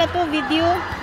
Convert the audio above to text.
pala to, video.